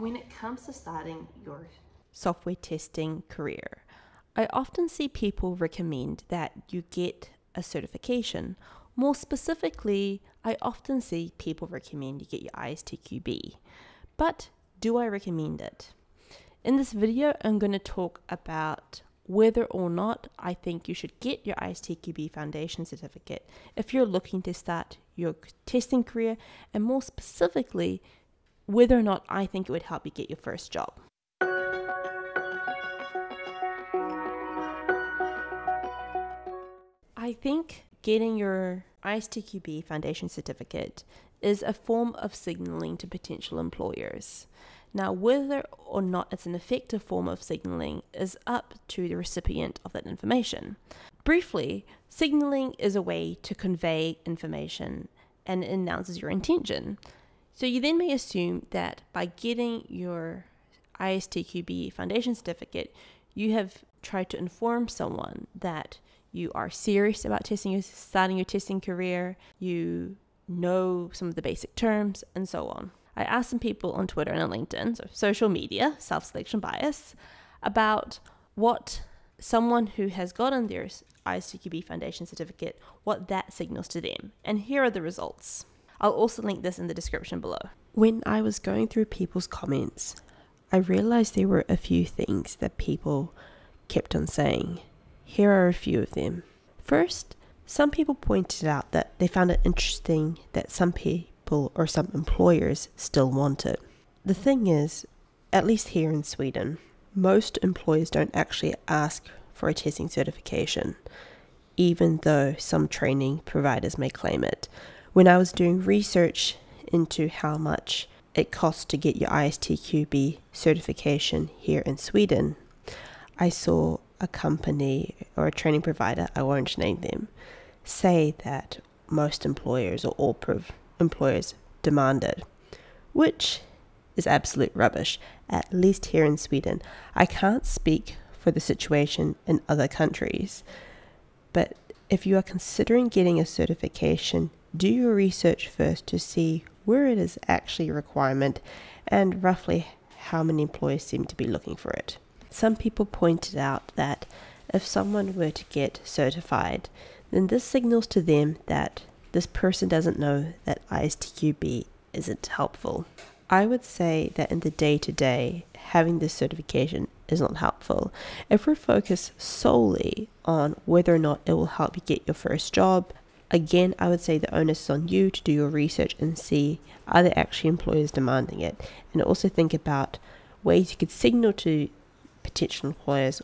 When it comes to starting your software testing career, I often see people recommend that you get a certification. More specifically, I often see people recommend you get your ISTQB. But do I recommend it? In this video, I'm going to talk about whether or not I think you should get your ISTQB Foundation certificate if you're looking to start your testing career, and more specifically, whether or not I think it would help you get your first job. I think getting your ISTQB Foundation certificate is a form of signaling to potential employers. Now, whether or not it's an effective form of signaling is up to the recipient of that information. Briefly, signaling is a way to convey information and announces your intention. So you then may assume that by getting your ISTQB Foundation certificate, you have tried to inform someone that you are serious about testing your starting your testing career, you know some of the basic terms, and so on. I asked some people on Twitter and on LinkedIn, so social media, self selection bias, about what someone who has gotten their ISTQB Foundation certificate, what that signals to them. And here are the results. I'll also link this in the description below. When I was going through people's comments, I realized there were a few things that people kept on saying. Here are a few of them. First, some people pointed out that they found it interesting that some people or some employers still want it. The thing is, at least here in Sweden, most employers don't actually ask for a testing certification, even though some training providers may claim it. When I was doing research into how much it costs to get your ISTQB certification here in Sweden, I saw a company or a training provider, I won't name them, say that most employers or all employers demand it, which is absolute rubbish, at least here in Sweden. I can't speak for the situation in other countries, but if you are considering getting a certification, do your research first to see where it is actually a requirement and roughly how many employers seem to be looking for it. Some people pointed out that if someone were to get certified, then this signals to them that this person doesn't know that ISTQB isn't helpful. I would say that in the day to day, having this certification is not helpful. If we're focused solely on whether or not it will help you get your first job, again, I would say the onus is on you to do your research and see are there actually employers demanding it, and also think about ways you could signal to potential employers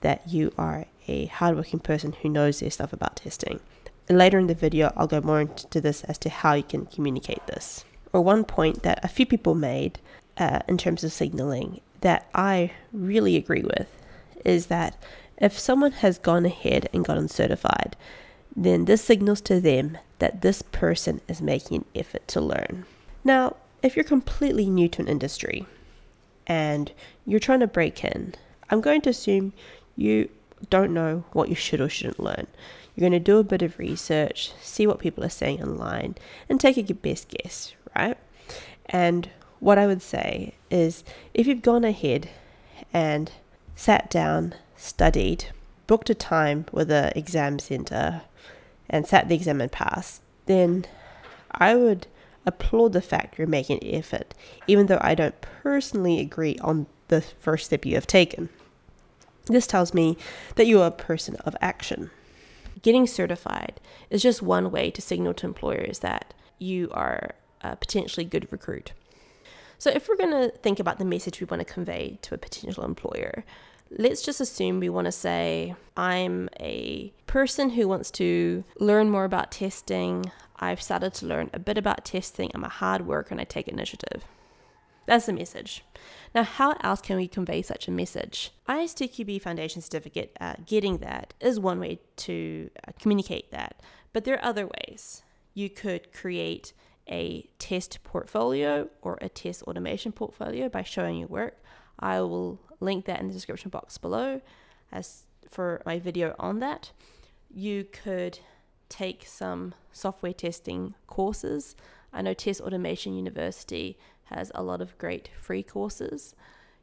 that you are a hardworking person who knows their stuff about testing. And later in the video, I'll go more into this as to how you can communicate this. Or one point that a few people made uh, in terms of signaling that I really agree with is that if someone has gone ahead and gotten certified, then this signals to them that this person is making an effort to learn. Now, if you're completely new to an industry and you're trying to break in, I'm going to assume you don't know what you should or shouldn't learn. You're going to do a bit of research, see what people are saying online, and take a best guess, right? And what I would say is if you've gone ahead and sat down, studied, booked a time with an exam center, and sat the exam and passed, then I would applaud the fact you're making an effort, even though I don't personally agree on the first step you have taken. This tells me that you are a person of action. Getting certified is just one way to signal to employers that you are a potentially good recruit. So, if we're going to think about the message we want to convey to a potential employer, let's just assume we want to say, I'm a person who wants to learn more about testing. I've started to learn a bit about testing. I'm a hard worker and I take initiative. That's the message. Now, how else can we convey such a message? ISTQB Foundation Certificate, uh, getting that is one way to uh, communicate that, but there are other ways. You could create a test portfolio or a test automation portfolio by showing your work. I will link that in the description box below as for my video on that. You could take some software testing courses. I know Test Automation University has a lot of great free courses.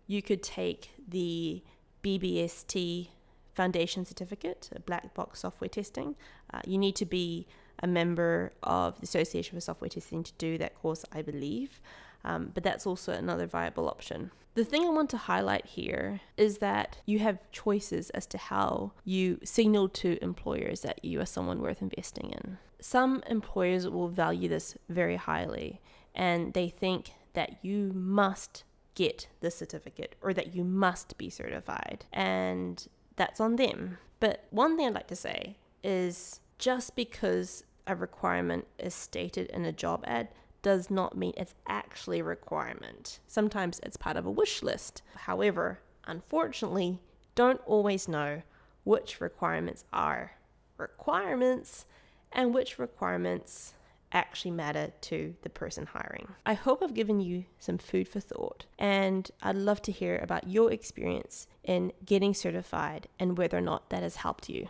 You could take the BBST Foundation Certificate, Black Box Software Testing. Uh, you need to be a member of the Association for Software Testing to do that course, I believe. Um, but that's also another viable option. The thing I want to highlight here is that you have choices as to how you signal to employers that you are someone worth investing in. Some employers will value this very highly and they think that you must get the certificate or that you must be certified, and that's on them. But one thing I'd like to say is just because a requirement is stated in a job ad does not mean it's actually a requirement. Sometimes it's part of a wish list. However, unfortunately, don't always know which requirements are requirements and which requirements actually matter to the person hiring. I hope I've given you some food for thought, and I'd love to hear about your experience in getting certified and whether or not that has helped you.